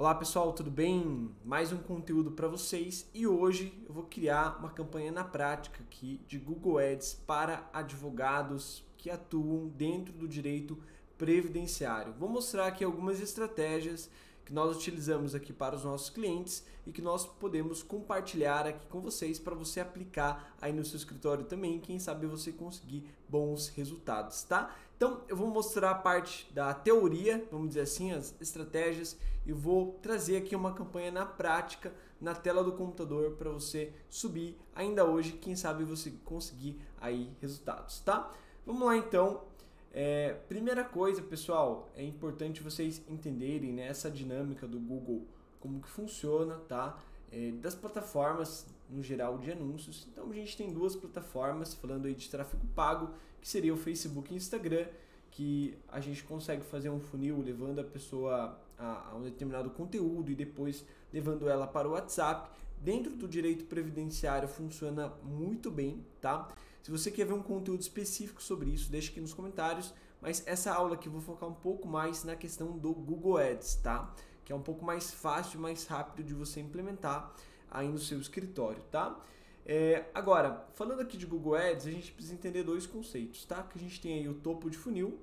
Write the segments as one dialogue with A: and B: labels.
A: Olá pessoal, tudo bem? Mais um conteúdo para vocês e hoje eu vou criar uma campanha na prática aqui de Google Ads para advogados que atuam dentro do direito previdenciário. Vou mostrar aqui algumas estratégias que nós utilizamos aqui para os nossos clientes e que nós podemos compartilhar aqui com vocês para você aplicar aí no seu escritório também, quem sabe você conseguir bons resultados, tá? Então, eu vou mostrar a parte da teoria, vamos dizer assim, as estratégias e vou trazer aqui uma campanha na prática na tela do computador para você subir ainda hoje, quem sabe você conseguir aí resultados, tá? Vamos lá então, é, primeira coisa, pessoal, é importante vocês entenderem né, essa dinâmica do Google, como que funciona, tá? É, das plataformas no geral de anúncios. Então a gente tem duas plataformas, falando aí de tráfego pago, que seria o Facebook e Instagram, que a gente consegue fazer um funil levando a pessoa a, a um determinado conteúdo e depois levando ela para o WhatsApp. Dentro do direito previdenciário funciona muito bem, tá? Se você quer ver um conteúdo específico sobre isso, deixe aqui nos comentários. Mas essa aula aqui eu vou focar um pouco mais na questão do Google Ads, tá? Que é um pouco mais fácil e mais rápido de você implementar aí no seu escritório, tá? É, agora, falando aqui de Google Ads, a gente precisa entender dois conceitos, tá? Que a gente tem aí o topo de funil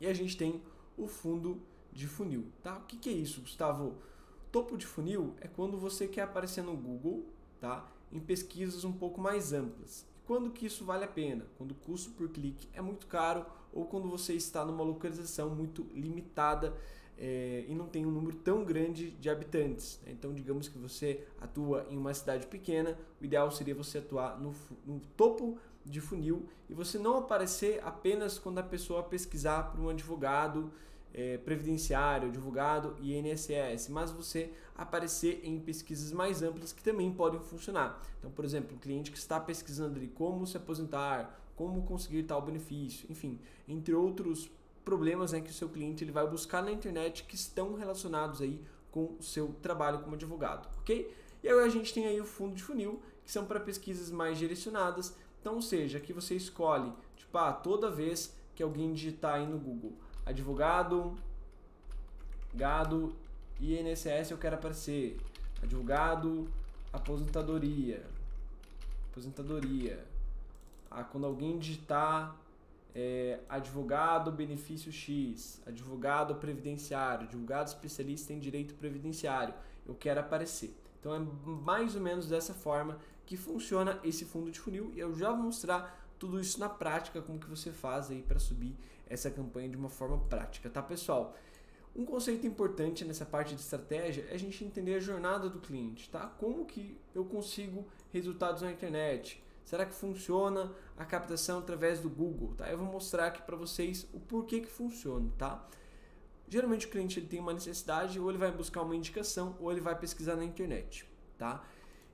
A: e a gente tem o fundo de funil, tá? O que, que é isso, Gustavo? Topo de funil é quando você quer aparecer no Google, tá? Em pesquisas um pouco mais amplas. Quando que isso vale a pena? Quando o custo por clique é muito caro ou quando você está numa localização muito limitada é, e não tem um número tão grande de habitantes. Né? Então, digamos que você atua em uma cidade pequena, o ideal seria você atuar no, no topo de funil e você não aparecer apenas quando a pessoa pesquisar para um advogado é, previdenciário, advogado e INSS, mas você aparecer em pesquisas mais amplas que também podem funcionar. Então, por exemplo, o cliente que está pesquisando ali como se aposentar, como conseguir tal benefício, enfim, entre outros problemas né, que o seu cliente ele vai buscar na internet que estão relacionados aí com o seu trabalho como advogado, ok? E aí a gente tem aí o fundo de funil, que são para pesquisas mais direcionadas. Então, ou seja, aqui você escolhe, tipo, ah, toda vez que alguém digitar aí no Google advogado, gado, INSS eu quero aparecer, advogado, aposentadoria, aposentadoria. Ah, quando alguém digitar é, advogado benefício X, advogado previdenciário, advogado especialista em direito previdenciário, eu quero aparecer. Então é mais ou menos dessa forma que funciona esse fundo de funil e eu já vou mostrar tudo isso na prática, como que você faz aí para subir essa campanha de uma forma prática, tá pessoal? Um conceito importante nessa parte de estratégia é a gente entender a jornada do cliente, tá? Como que eu consigo resultados na internet? Será que funciona a captação através do Google, tá? Eu vou mostrar aqui para vocês o porquê que funciona, tá? Geralmente o cliente ele tem uma necessidade, ou ele vai buscar uma indicação, ou ele vai pesquisar na internet, tá?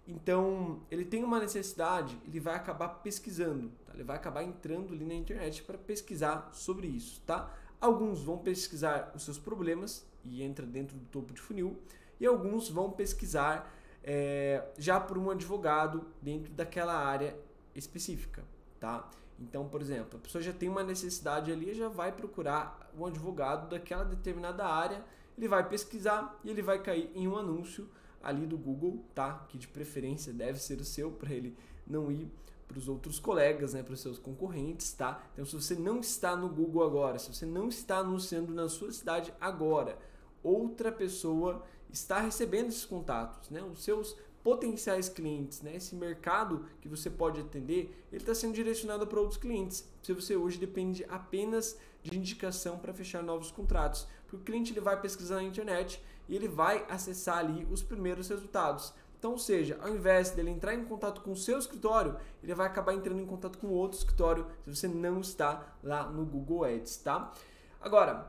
A: Então, ele tem uma necessidade, ele vai acabar pesquisando, tá? ele vai acabar entrando ali na internet para pesquisar sobre isso, tá? Alguns vão pesquisar os seus problemas e entra dentro do topo de funil, e alguns vão pesquisar é, já por um advogado dentro daquela área específica, tá? Então, por exemplo, a pessoa já tem uma necessidade ali, já vai procurar um advogado daquela determinada área, ele vai pesquisar e ele vai cair em um anúncio ali do Google, tá? Que de preferência deve ser o seu para ele não ir para os outros colegas, né, para os seus concorrentes, tá? Então, se você não está no Google agora, se você não está anunciando na sua cidade agora, outra pessoa está recebendo esses contatos, né? Os seus potenciais clientes, né? Esse mercado que você pode atender, ele está sendo direcionado para outros clientes. Se você hoje depende apenas de indicação para fechar novos contratos, porque o cliente ele vai pesquisar na internet e ele vai acessar ali os primeiros resultados. Então, ou seja, ao invés dele entrar em contato com o seu escritório, ele vai acabar entrando em contato com outro escritório se você não está lá no Google Ads, tá? Agora,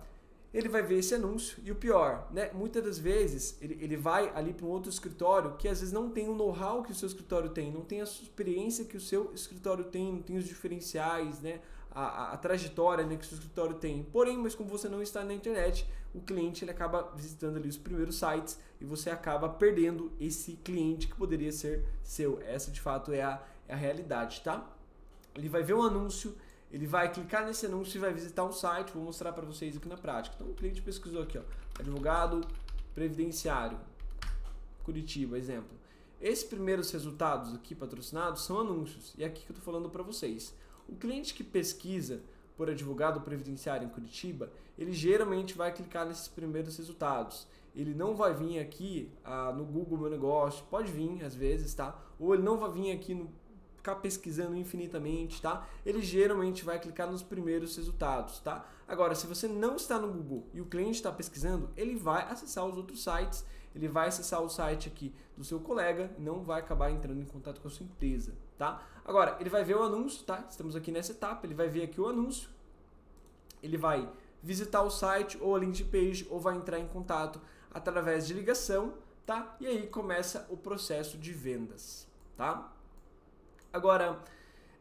A: ele vai ver esse anúncio e o pior, né? Muitas das vezes ele, ele vai ali para um outro escritório que às vezes não tem o know-how que o seu escritório tem, não tem a experiência que o seu escritório tem, não tem os diferenciais, né? A, a, a trajetória né, que o seu escritório tem. Porém, mas como você não está na internet, o cliente ele acaba visitando ali os primeiros sites e você acaba perdendo esse cliente que poderia ser seu. Essa de fato é a, é a realidade, tá? Ele vai ver um anúncio ele vai clicar nesse anúncio e vai visitar um site, vou mostrar para vocês aqui na prática. Então o cliente pesquisou aqui, ó, advogado previdenciário, Curitiba, exemplo. Esses primeiros resultados aqui patrocinados são anúncios, e é aqui que eu estou falando para vocês. O cliente que pesquisa por advogado previdenciário em Curitiba, ele geralmente vai clicar nesses primeiros resultados. Ele não vai vir aqui ah, no Google Meu Negócio, pode vir às vezes, tá? Ou ele não vai vir aqui no ficar pesquisando infinitamente, tá? Ele geralmente vai clicar nos primeiros resultados, tá? Agora, se você não está no Google e o cliente está pesquisando, ele vai acessar os outros sites, ele vai acessar o site aqui do seu colega não vai acabar entrando em contato com a sua empresa, tá? Agora, ele vai ver o anúncio, tá? Estamos aqui nessa etapa, ele vai ver aqui o anúncio, ele vai visitar o site ou a landing page ou vai entrar em contato através de ligação, tá? E aí começa o processo de vendas, tá? Agora,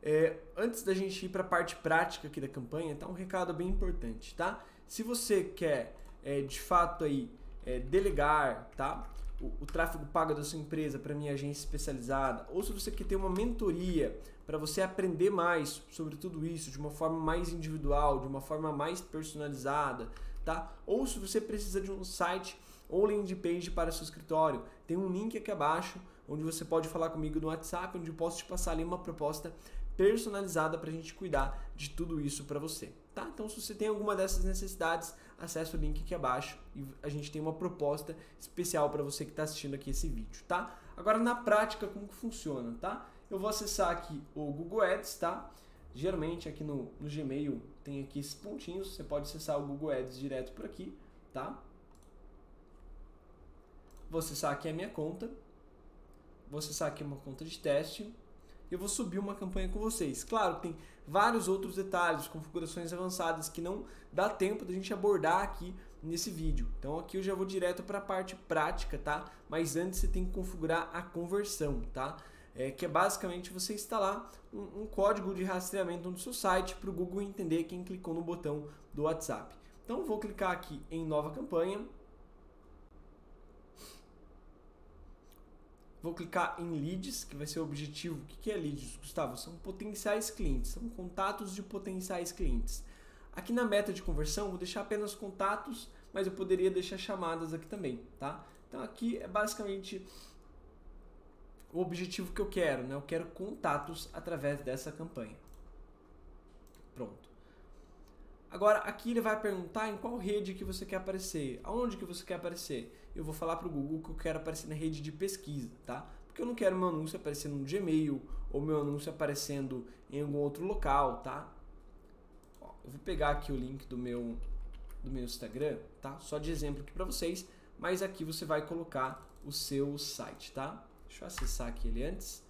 A: é, antes da gente ir para a parte prática aqui da campanha, tá um recado bem importante, tá? Se você quer é, de fato aí é, delegar, tá? O, o, tráfego pago da sua empresa para minha agência especializada, ou se você quer ter uma mentoria para você aprender mais sobre tudo isso de uma forma mais individual, de uma forma mais personalizada, tá? Ou se você precisa de um site ou landing page para seu escritório, tem um link aqui abaixo onde você pode falar comigo no WhatsApp, onde eu posso te passar ali uma proposta personalizada para a gente cuidar de tudo isso para você. Tá? Então, se você tem alguma dessas necessidades, acesse o link aqui abaixo e a gente tem uma proposta especial para você que está assistindo aqui esse vídeo, tá? Agora, na prática, como que funciona, tá? Eu vou acessar aqui o Google Ads, tá? Geralmente aqui no, no Gmail tem aqui esses pontinhos, você pode acessar o Google Ads direto por aqui, tá? Vou acessar aqui a minha conta, vou acessar aqui uma conta de teste eu vou subir uma campanha com vocês. Claro, tem vários outros detalhes, configurações avançadas que não dá tempo da gente abordar aqui nesse vídeo. Então aqui eu já vou direto para a parte prática, tá? Mas antes você tem que configurar a conversão, tá? É, que é basicamente você instalar um, um código de rastreamento no seu site para o Google entender quem clicou no botão do WhatsApp. Então vou clicar aqui em nova campanha, Vou clicar em leads, que vai ser o objetivo. O que é leads, Gustavo? São potenciais clientes, são contatos de potenciais clientes. Aqui na meta de conversão, vou deixar apenas contatos, mas eu poderia deixar chamadas aqui também, tá? Então aqui é basicamente o objetivo que eu quero, né? Eu quero contatos através dessa campanha. Pronto. Agora aqui ele vai perguntar em qual rede que você quer aparecer, aonde que você quer aparecer eu vou falar para o Google que eu quero aparecer na rede de pesquisa, tá? Porque eu não quero meu anúncio aparecendo no Gmail ou meu anúncio aparecendo em algum outro local, tá? Ó, eu vou pegar aqui o link do meu do meu Instagram, tá? Só de exemplo aqui para vocês, mas aqui você vai colocar o seu site, tá? Deixa eu acessar aqui ele antes.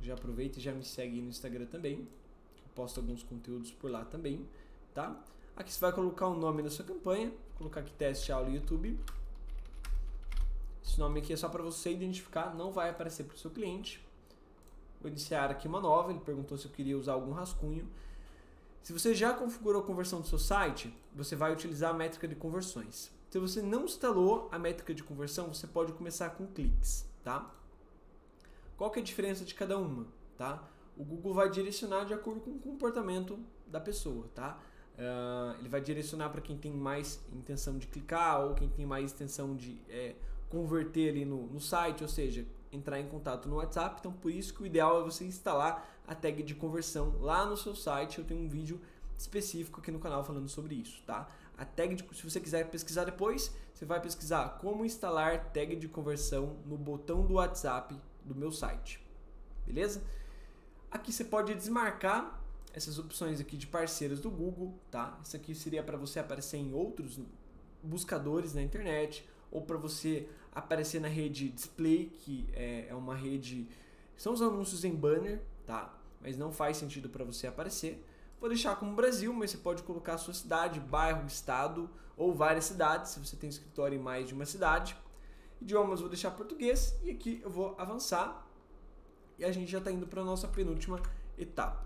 A: Já aproveita e já me segue no Instagram também. Posto alguns conteúdos por lá também, tá? Aqui você vai colocar o nome da sua campanha, Vou colocar aqui teste aula YouTube. Esse nome aqui é só para você identificar, não vai aparecer para o seu cliente. Vou iniciar aqui uma nova, ele perguntou se eu queria usar algum rascunho. Se você já configurou a conversão do seu site, você vai utilizar a métrica de conversões. Se você não instalou a métrica de conversão, você pode começar com cliques, tá? Qual que é a diferença de cada uma, tá? O Google vai direcionar de acordo com o comportamento da pessoa, tá? Uh, ele vai direcionar para quem tem mais intenção de clicar ou quem tem mais intenção de é, converter ali no, no site, ou seja, entrar em contato no WhatsApp. Então, por isso que o ideal é você instalar a tag de conversão lá no seu site. Eu tenho um vídeo específico aqui no canal falando sobre isso, tá? A tag de, se você quiser pesquisar depois, você vai pesquisar como instalar tag de conversão no botão do WhatsApp do meu site. Beleza? Aqui você pode desmarcar essas opções aqui de parceiros do Google, tá? Isso aqui seria para você aparecer em outros buscadores na internet ou para você aparecer na rede Display, que é, é uma rede são os anúncios em banner, tá? Mas não faz sentido para você aparecer. Vou deixar como Brasil, mas você pode colocar a sua cidade, bairro, estado ou várias cidades, se você tem escritório em mais de uma cidade. Idiomas vou deixar português e aqui eu vou avançar e a gente já está indo para a nossa penúltima etapa.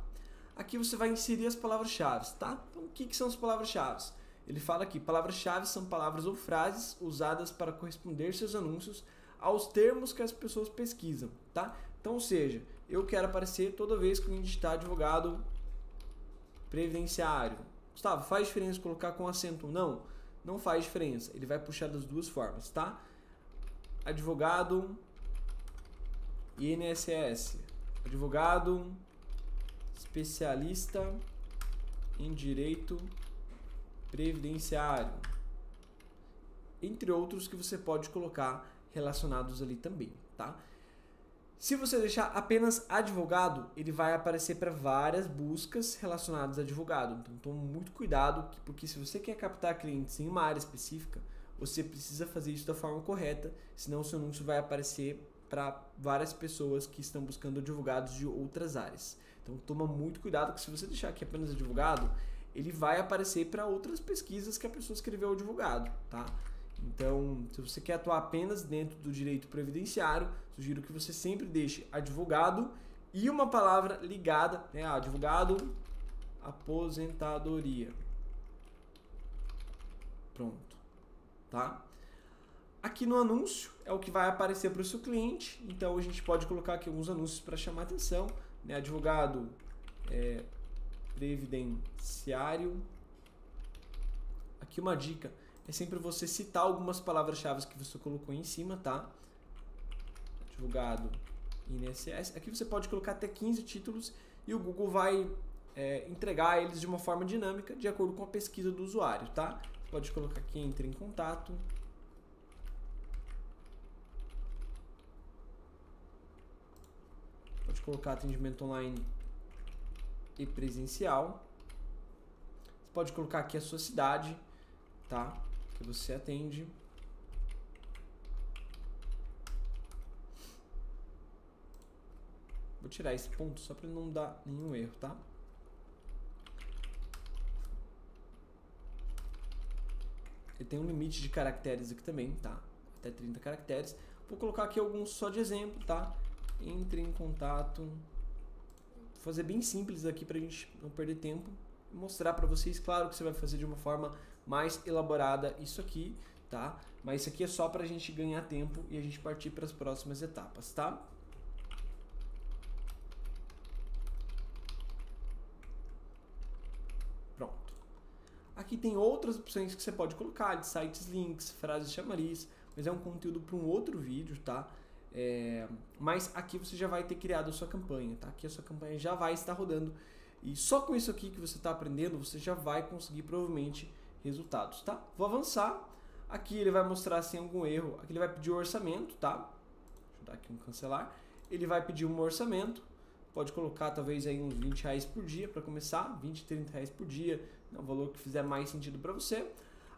A: Aqui você vai inserir as palavras-chave, tá? Então, o que, que são as palavras-chave? Ele fala aqui, palavras-chave são palavras ou frases usadas para corresponder seus anúncios aos termos que as pessoas pesquisam, tá? Então, ou seja, eu quero aparecer toda vez que eu digitar advogado previdenciário. Gustavo, faz diferença colocar com acento não? não faz diferença. Ele vai puxar das duas formas, tá? Advogado INSS. Advogado especialista em direito previdenciário. Entre outros que você pode colocar relacionados ali também, tá? Se você deixar apenas advogado, ele vai aparecer para várias buscas relacionadas a advogado. Então tome muito cuidado, porque se você quer captar clientes em uma área específica, você precisa fazer isso da forma correta, senão o seu anúncio vai aparecer para várias pessoas que estão buscando advogados de outras áreas. Então toma muito cuidado, que se você deixar aqui apenas advogado, ele vai aparecer para outras pesquisas que a pessoa escreveu advogado, tá? Então, se você quer atuar apenas dentro do direito previdenciário, sugiro que você sempre deixe advogado e uma palavra ligada, né? Advogado, aposentadoria. Pronto, tá? Aqui no anúncio é o que vai aparecer para o seu cliente, então a gente pode colocar aqui alguns anúncios para chamar atenção, né? Advogado é, previdenciário. Aqui uma dica é sempre você citar algumas palavras-chave que você colocou em cima, tá? Advogado INSS. Aqui você pode colocar até 15 títulos e o Google vai é, entregar eles de uma forma dinâmica de acordo com a pesquisa do usuário, tá? Você pode colocar aqui entre em contato. Pode colocar atendimento online e presencial. Você pode colocar aqui a sua cidade, tá? que você atende. Vou tirar esse ponto só para não dar nenhum erro, tá? Ele tem um limite de caracteres aqui também, tá? Até 30 caracteres. Vou colocar aqui alguns só de exemplo, tá? Entre em contato. Vou fazer bem simples aqui para a gente não perder tempo. Mostrar para vocês, claro que você vai fazer de uma forma mais elaborada isso aqui, tá? Mas isso aqui é só para a gente ganhar tempo e a gente partir para as próximas etapas, tá? Pronto. Aqui tem outras opções que você pode colocar, de sites, links, frases chamariz, mas é um conteúdo para um outro vídeo, tá? É, mas aqui você já vai ter criado a sua campanha, tá? Aqui a sua campanha já vai estar rodando e só com isso aqui que você está aprendendo, você já vai conseguir provavelmente resultados, tá? Vou avançar. Aqui ele vai mostrar se tem algum erro. Aqui ele vai pedir o orçamento, tá? Deixa eu dar aqui um cancelar. Ele vai pedir um orçamento. Pode colocar talvez aí uns 20 reais por dia para começar, 20, 30 reais por dia, é um valor que fizer mais sentido para você.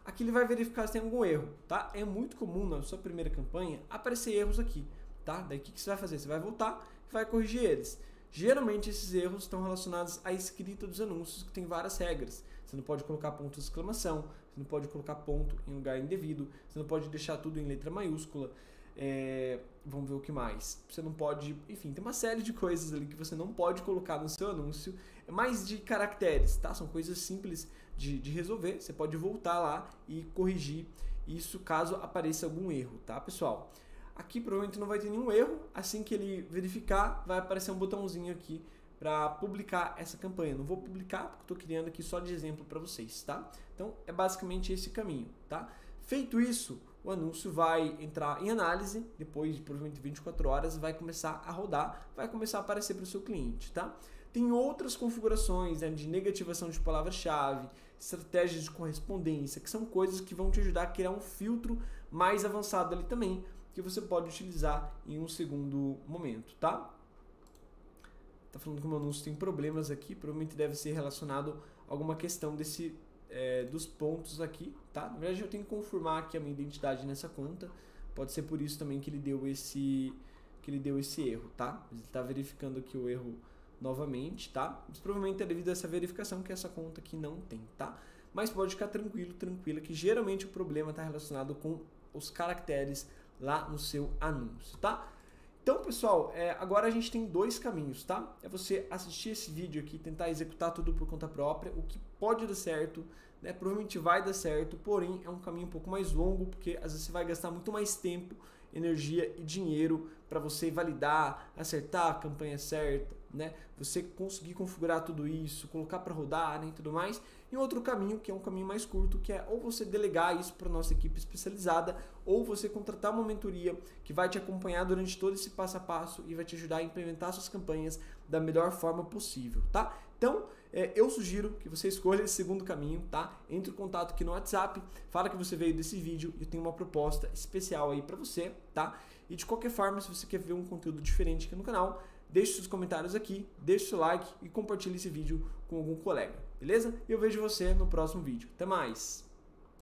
A: Aqui ele vai verificar se tem algum erro, tá? É muito comum na sua primeira campanha aparecer erros aqui, tá? Daí o que, que você vai fazer? Você vai voltar e vai corrigir eles. Geralmente esses erros estão relacionados à escrita dos anúncios, que tem várias regras. Você não pode colocar ponto de exclamação, você não pode colocar ponto em lugar indevido, você não pode deixar tudo em letra maiúscula. É, vamos ver o que mais. Você não pode, enfim, tem uma série de coisas ali que você não pode colocar no seu anúncio. Mais de caracteres, tá? São coisas simples de, de resolver. Você pode voltar lá e corrigir isso caso apareça algum erro, tá, pessoal? Aqui provavelmente não vai ter nenhum erro. Assim que ele verificar, vai aparecer um botãozinho aqui para publicar essa campanha. Não vou publicar porque estou criando aqui só de exemplo para vocês, tá? Então é basicamente esse caminho, tá? Feito isso, o anúncio vai entrar em análise, depois de provavelmente 24 horas vai começar a rodar, vai começar a aparecer para o seu cliente, tá? Tem outras configurações né, de negativação de palavra-chave, estratégias de correspondência, que são coisas que vão te ajudar a criar um filtro mais avançado ali também, que você pode utilizar em um segundo momento, tá? Tá falando que o meu anúncio tem problemas aqui, provavelmente deve ser relacionado a alguma questão desse é, dos pontos aqui, tá? Na verdade eu tenho que confirmar aqui a minha identidade nessa conta. Pode ser por isso também que ele deu esse que ele deu esse erro, tá? Ele está verificando aqui o erro novamente, tá? Mas provavelmente é devido a essa verificação que essa conta aqui não tem, tá? Mas pode ficar tranquilo, tranquila que geralmente o problema está relacionado com os caracteres lá no seu anúncio, tá? Então, pessoal, é, agora a gente tem dois caminhos, tá? É você assistir esse vídeo aqui, tentar executar tudo por conta própria, o que pode dar certo, né? Provavelmente vai dar certo, porém é um caminho um pouco mais longo, porque às vezes você vai gastar muito mais tempo, energia e dinheiro para você validar, acertar a campanha certa, né? Você conseguir configurar tudo isso, colocar para rodar né, e tudo mais. E outro caminho, que é um caminho mais curto, que é ou você delegar isso para nossa equipe especializada, ou você contratar uma mentoria que vai te acompanhar durante todo esse passo a passo e vai te ajudar a implementar suas campanhas da melhor forma possível, tá? Então, é, eu sugiro que você escolha esse segundo caminho, tá? Entre em contato aqui no WhatsApp, fala que você veio desse vídeo e eu tenho uma proposta especial aí para você, tá? E de qualquer forma, se você quer ver um conteúdo diferente aqui no canal, deixe seus comentários aqui, deixe seu like e compartilhe esse vídeo com algum colega, beleza? E eu vejo você no próximo vídeo. Até mais!